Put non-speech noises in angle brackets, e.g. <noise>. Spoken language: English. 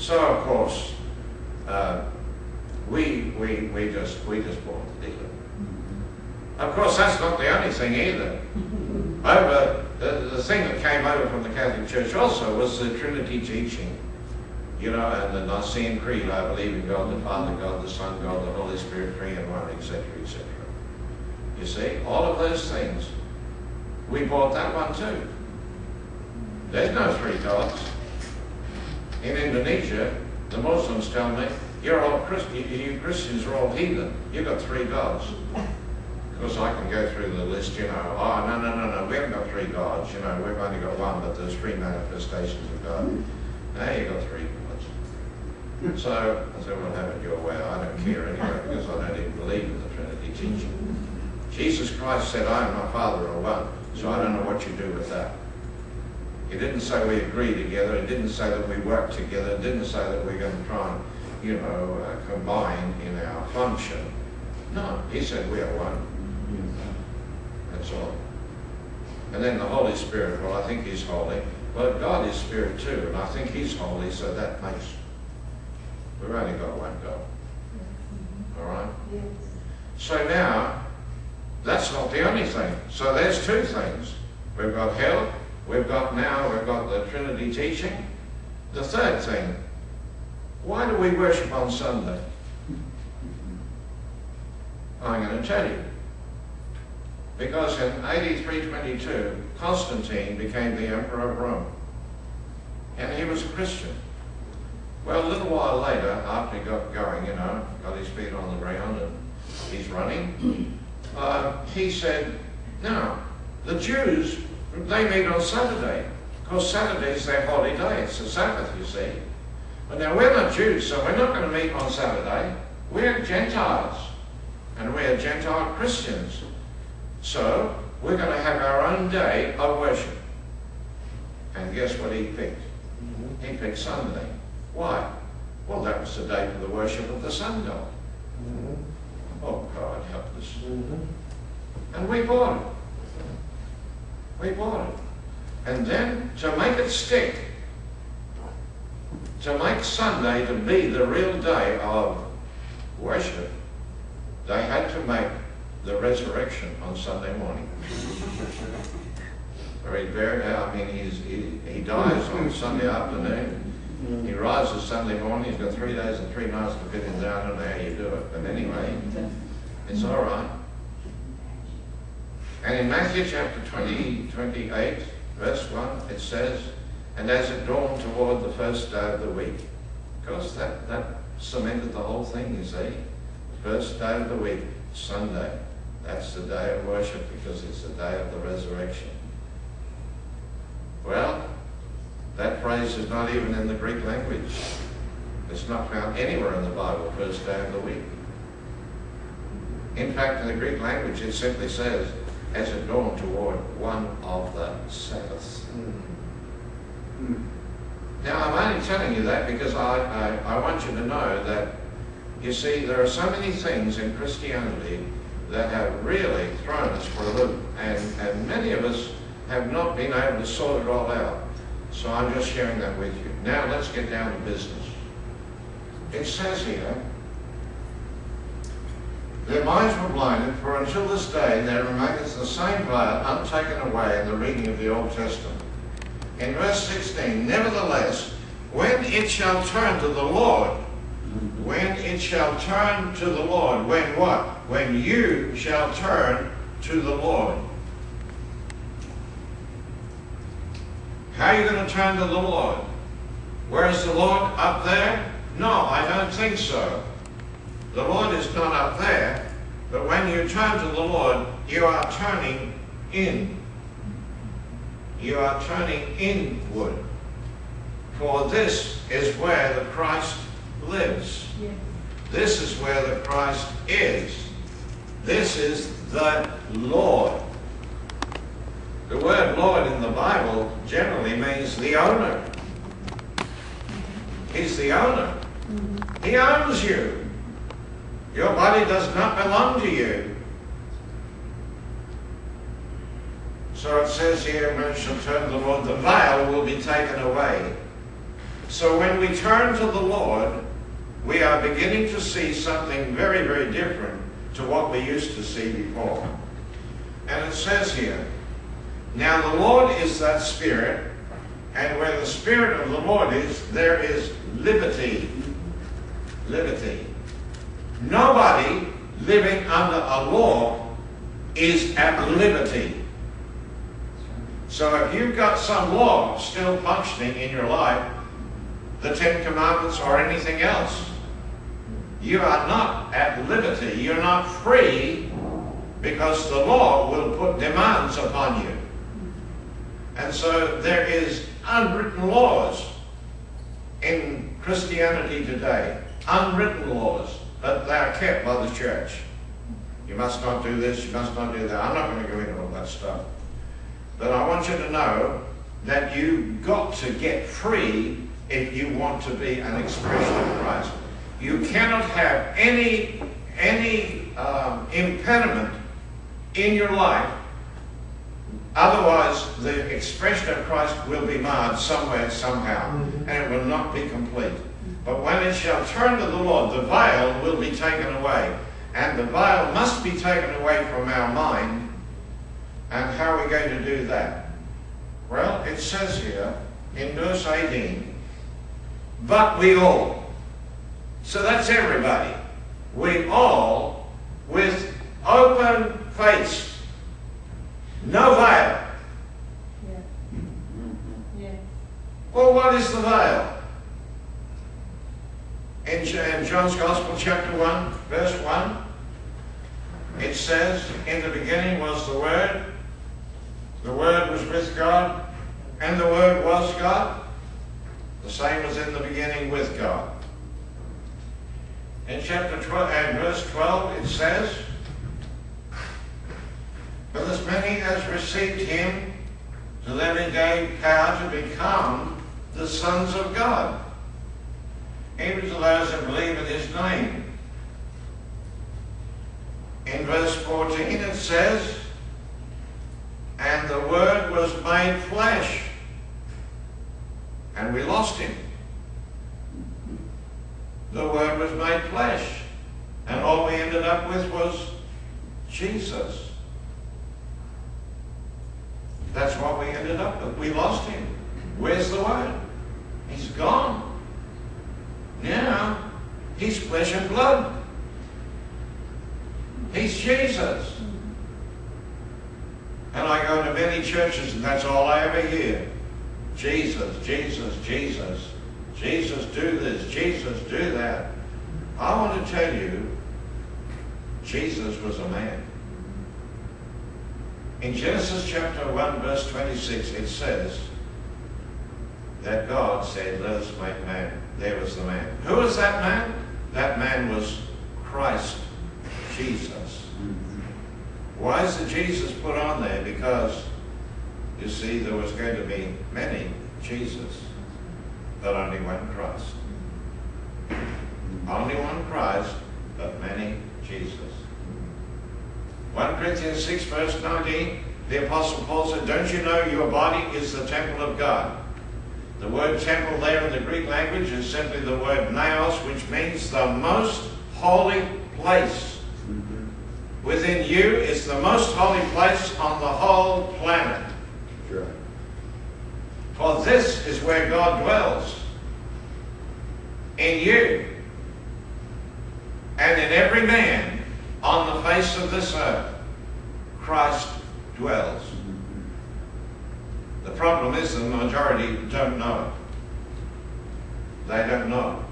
So of course, uh, we, we, we just we just bought the deal. Of course, that's not the only thing either. <laughs> Over the, the thing that came over from the Catholic Church also was the Trinity teaching. You know, and the Nicene Creed, I believe in God the Father, God the Son, God the Holy Spirit, three in one, etc., etc. You see, all of those things, we bought that one too. There's no three gods. In Indonesia, the Muslims tell me, you're all Christian, you Christians are all heathen. You've got three gods. Of course, I can go through the list, you know, oh, no, no, no, no, we haven't got three gods, you know, we've only got one, but there's three manifestations of God. Now you've got three gods. So I said, well, have it your way. I don't care anyway, because I don't even believe in the Trinity teaching. Jesus Christ said, I and my Father are one, so I don't know what you do with that. He didn't say we agree together. He didn't say that we work together. He didn't say that we're going to try and, you know, uh, combine in our function. No, he said we are one. That's all. And then the Holy Spirit, well, I think he's holy. Well, God is spirit too, and I think he's holy, so that makes, we've only got one God. All right? Yes. So now, that's not the only thing. So there's two things. We've got hell, we've got now, we've got the Trinity teaching. The third thing, why do we worship on Sunday? I'm going to tell you. Because in AD 322, Constantine became the Emperor of Rome. And he was a Christian. Well, a little while later, after he got going, you know, got his feet on the ground and he's running, uh, he said, now, the Jews, they meet on Saturday. Because Saturday is their holy day. It's the Sabbath, you see. But now we're not Jews, so we're not going to meet on Saturday. We're Gentiles. And we're Gentile Christians. So we're going to have our own day of worship. And guess what he picked? Mm-hmm. He picked Sunday. Why? Well, that was the day for the worship of the sun god. Mm-hmm. Oh, God, help us. Mm-hmm. And we bought it. We bought it. And then to make it stick, to make Sunday to be the real day of worship, they had to make the resurrection on Sunday morning. <laughs> Very, very, I mean, he's, he, he dies on Sunday afternoon. He rises Sunday morning. He's got three days and three nights to fit him down. I don't know how you do it, but anyway, it's all right. And in Matthew chapter 20, 28, verse 1, it says, And as it dawned toward the first day of the week, because that, that cemented the whole thing, you see. First day of the week, Sunday. That's the day of worship because it's the day of the resurrection. Well, that phrase is not even in the Greek language. It's not found anywhere in the Bible, first day of the week. In fact, in the Greek language, it simply says, as it dawned toward one of the Sabbaths. Hmm. Hmm. Now, I'm only telling you that because I, I, I want you to know that, you see, there are so many things in Christianity that have really thrown us for a loop, and, and many of us have not been able to sort it all out. So I'm just sharing that with you. Now let's get down to business. It says here, their minds were blinded, for until this day there remaineth the same veil untaken away in the reading of the Old Testament. In verse 16, nevertheless, when it shall turn to the Lord, when it shall turn to the Lord, when what? When you shall turn to the Lord. How are you going to turn to the Lord? Where is the Lord? Up there? No, I don't think so. The Lord is not up there, but when you turn to the Lord, you are turning in. You are turning inward. For this is where the Christ lives. Yes. This is where the Christ is. This is the Lord. The word Lord in the Bible generally means the owner. He's the owner. Mm-hmm. He owns you. Your body does not belong to you. So it says here, when shall turn to the Lord, the veil will be taken away. So when we turn to the Lord, we are beginning to see something very, very different to what we used to see before. And it says here, Now the Lord is that Spirit, and where the Spirit of the Lord is, there is liberty. Liberty. Nobody living under a law is at liberty. So if you've got some law still functioning in your life, the Ten Commandments or anything else, you are not at liberty. You're not free because the law will put demands upon you. And so there is unwritten laws in Christianity today. Unwritten laws, but they are kept by the church. You must not do this, you must not do that. I'm not going to go into all that stuff. But I want you to know that you've got to get free if you want to be an expression of Christ. You cannot have any, any um, impediment in your life Otherwise, the expression of Christ will be marred somewhere, somehow, and it will not be complete. But when it shall turn to the Lord, the veil will be taken away. And the veil must be taken away from our mind. And how are we going to do that? Well, it says here in verse 18, but we all. So that's everybody. We all, with open face, no veil. Yeah. Mm-hmm. Yeah. Well, what is the veil? In, uh, in John's Gospel, chapter 1, verse 1, it says, In the beginning was the Word, the Word was with God, and the Word was God. The same was in the beginning with God. In chapter 12 uh, and verse 12 it says, But as many as received him, to them he gave power to become the sons of God, to believe in his name. In verse 14 it says, And the Word was made flesh, and we lost him. The Word was made flesh, and all we ended up with was Jesus. That's what we ended up with. We lost him. Where's the Word? He's gone. Now, he's flesh and blood. He's Jesus. And I go to many churches and that's all I ever hear. Jesus, Jesus, Jesus. Jesus, do this. Jesus, do that. I want to tell you, Jesus was a man. In Genesis chapter 1, verse 26, it says that God said, Let us make man. There was the man. Who was that man? That man was Christ Jesus. Why is the Jesus put on there? Because, you see, there was going to be many Jesus, but only one Christ. Only one Christ, but many Jesus. 1 Corinthians 6, verse 19, the Apostle Paul said, Don't you know your body is the temple of God? The word temple there in the Greek language is simply the word naos, which means the most holy place. Within you is the most holy place on the whole planet. Sure. For this is where God dwells. In you. And in every man on the face of this earth, Christ dwells. The majority don't know. They don't know.